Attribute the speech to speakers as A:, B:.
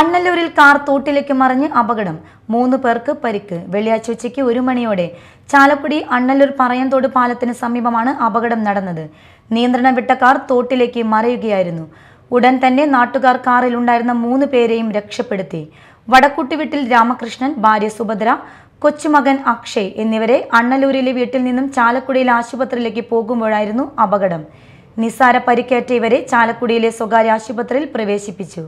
A: അണ്ണല്ലൂരിൽ car തോട്ടിലേക്ക് മറിഞ്ഞ് അപകടം. മൂന്ന് പേർക്ക് പരിക്ക്. വെള്ളിയാഴ്ച ഉച്ചയ്ക്ക് ഒരു മണിയോടെ ചാലക്കുടി അണ്ണല്ലൂർ പറയന്തോട് പാലത്തിന് സമീപമാണ് അപകടം നടന്നത്. നിയന്ത്രണം വിട്ട കാർ തോട്ടിലേക്ക് മറയുകയായിരുന്നു. ഉടൻ തന്നെ നാട്ടുകാർ കാറിൽ ഉണ്ടായിരുന്ന മൂന്ന് പേരെയും രക്ഷപ്പെടുത്തി. വടക്കുട്ടിവീട്ടിൽ രാമകൃഷ്ണൻ ഭാര്യ സുഭദ്ര കൊച്ചുമകൻ അക്ഷയ് എന്നിവരെ അണ്ണലൂരിലെ വീട്ടിൽ നിന്നും ചാലക്കുടിയിലെ ആശുപത്രിയിലേക്ക് പോകുമ്പോഴായിരുന്നു അപകടം. നിസ്സാര പരിക്കേറ്റ ഇവരെ ചാലക്കുടിയിലെ സ്വകാര്യ ആശുപത്രിയിൽ പ്രവേശിപ്പിച്ചു.